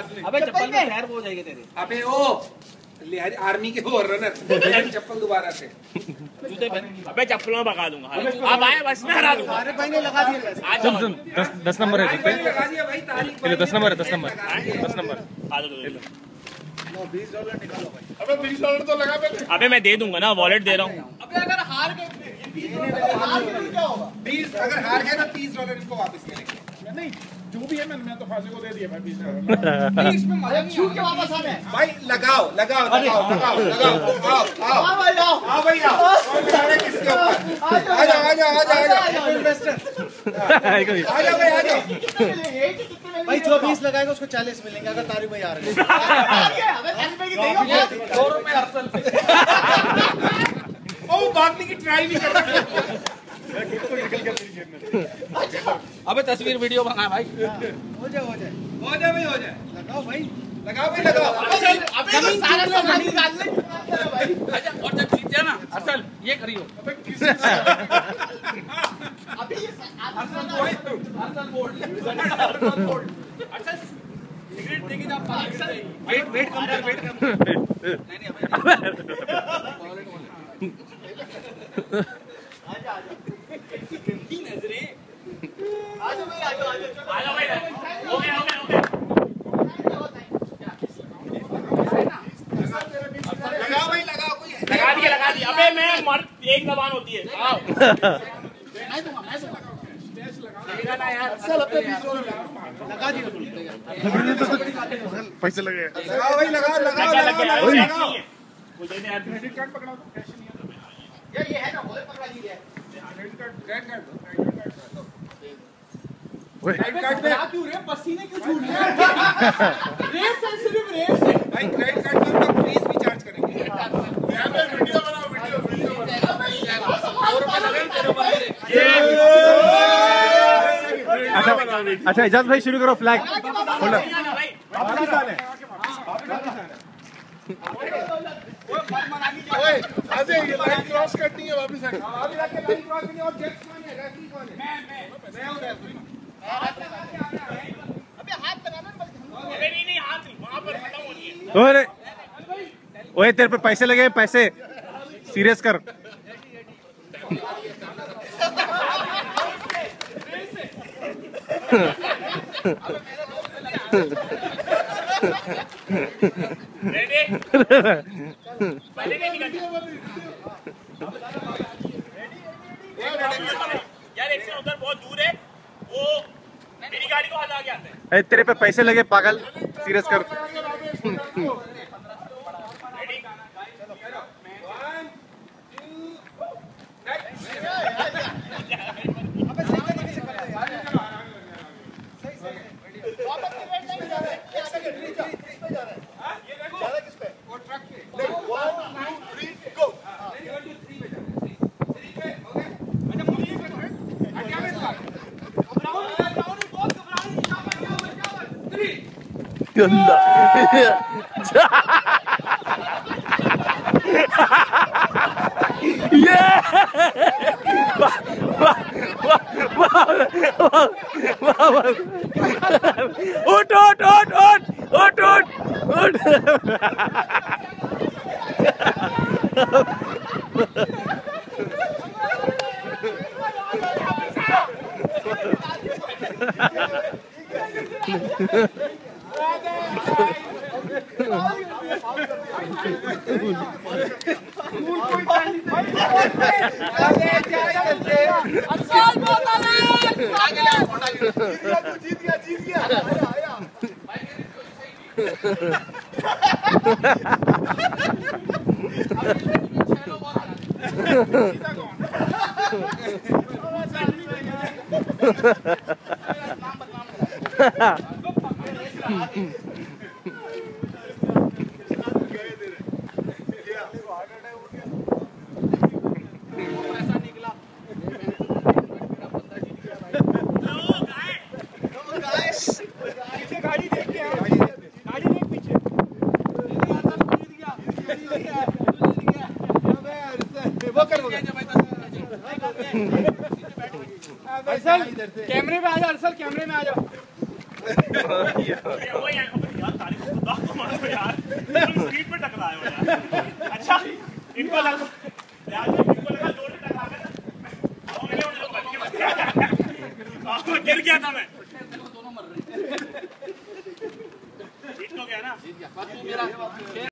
अबे चप्पल में? खैर हो जाएगी तेरे। अबे ओ आर्मी के हो रनर चप्पल दोबारा से। अबे चप्पलों में भगा दूँगा। अब आए बस में हरा दूँगा। सारे भाई ने लगा आ सुन सुन दस दस नंबर है भाई लगा दिया भाई तारीख नंबर है दस भाई नंबर लगा दिया। दस नंबर। आ जाओ, दे दो। लो बीस डॉलर निकालो भाई। अबे डॉलर तो लगा पहले अबे मैं दे दूँगा ना वॉलेट दे रहा हूँ। अबे अगर हार गए हार गए तो क्या होगा अगर हार गए ना तीस डॉलर इनको वापस मिलेंगे। नहीं जो भी है मैं मैं तो फांसी को दे दिया भाई नहीं, इसमें मज़ा नहीं छूट के वापस आना है। भाई लगाओ लगाओ लगाओ लगाओ लगाओ आओ आओ हाँ भाई आओ आओ भाई आओ रहा किसके ऊपर? आ जाओ आ जाओ आ जाओ आ जाओ इन्वेस्टर आ जाओ भाई आ जाओ ही भाई जो बीस लगाएगा उसको चालीस मिलेंगे अगर तारिक भाई आ रहे हैं। दो रुपए अरसल ओ भागने की ट्राई नहीं कर अबे तस्वीर वीडियो बना भाई। हो जाए हो जाए हो जाए भाई हो जाए लगाओ भाई लगाओ भाई लगाओ अबे सारा सामान निकाल ले अच्छा और जब जीत जाए ना असल ये करियो। अभी ये असल बोर्ड असल बोर्ड अच्छा सिगरेट देगी ना वेट वेट कम कर वेट कम कर नहीं नहीं अबे गंदी नज़रें आ जाओ भाई आ जाओ आ जाओ आ जाओ भाई हो गया हो गया हो गया लगाओ भाई लगाओ कोई है लगा दिया लगा दिया अबे मैं मर एक जबान होती है। बीस डॉलर लगा। दिए पैसे लगे लगाओ भाई लगाओ लगाओ लग लगाओ लग। लगाओ मुझे नहीं क्रेडिट कार्ड पकड़ा कैश नहीं है तो ये ये है ना बोले पकड़ा लीजिए credit card credit card credit card दो। क्रेडिट कार्ड पे क्यों रे पसीने क्यों छूट रहे रेस है सिर्फ़ रेस है भाई क्रेडिट कार्ड पे हम फ़ीस भी चार्ज करेंगे यहाँ पे वीडियो बनाओ वीडियो वीडियो बनाओ दो रुपए लगे तेरे बंदे अच्छा अच्छा इजाज भाई शुरू करो फ्लैग होल्ड नहीं आना भाई ओए आ जाए ये लाइन क्रॉस करनी है वापस आके अभी जाके लाइन क्रॉस करनी है और जेक्स कौन है रेफरी कौन है मैं मैं मैं हूँ रेफरी अबे नहीं भाई शुरू करो फ्लैग ओए तेरे पे पैसे लगे पैसे. सीरियस कर रेडी पहले नहीं निकल यार एक से उधर बहुत दूर है वो मेरी गाड़ी को हटा के आते हैं अरे तेरे पे पैसे लगे पागल। सीरियस कर। गंदा। ये। उठ उठ उठ उठ उठ उठ उठ। कैमरे में आ जा अरसल कैमरे में आ जा वो यहाँ यार तारीफ़ को खुदा को मारो यार तुम स्ट्रीट पे टकराए हो यार अच्छा इनको लगा इनको लगा ज़ोर टकरा गया के गिर गया था मैं जीत तो गया ना